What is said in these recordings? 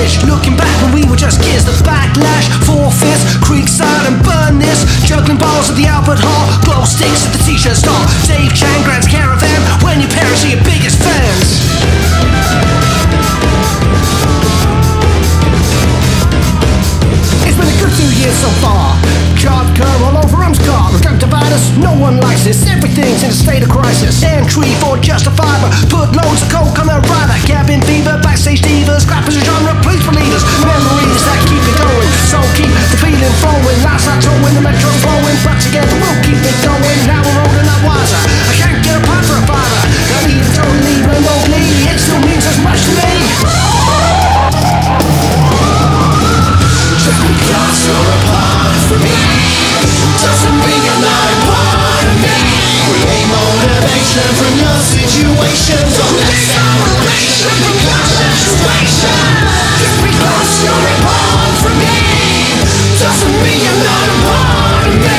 vanish. Looking back when we were just kids, the backlash, four fists, creekside and burn this. Juggling balls at the Albert Hall, glow sticks at the t-shirt store. Dave Chan Grant's caravan, when your parents are your biggest fans. It's been a good few years so far. Card curve all over Rumscar. Don't divide us, no one likes this. Everything's in a state of crisis. Entry for justifiable. Put loads of coke on the rider. Cabin fever, backstage divas. Scrappers a genre, Just because you're a part from me Doesn't mean you're not a part of me Create motivation from your situation Don't let separation become situation Just because you're a part from me Doesn't mean you're not a part of me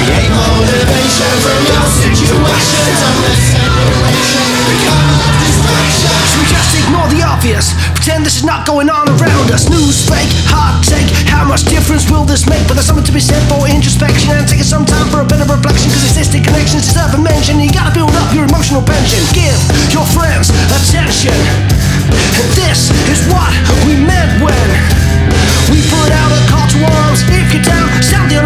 Create motivation from your situation Don't let separation become distraction Should we just ignore the obvious? pretend this is not going on around us. News fake, hot take. How much difference will this make? But there's something to be said for introspection and taking some time for a better reflection. Cause existing connections deserve a mention. You gotta build up your emotional pension. Give your friends attention. And this is what we meant when we put out a call to arms. If you're down, sound the alarm.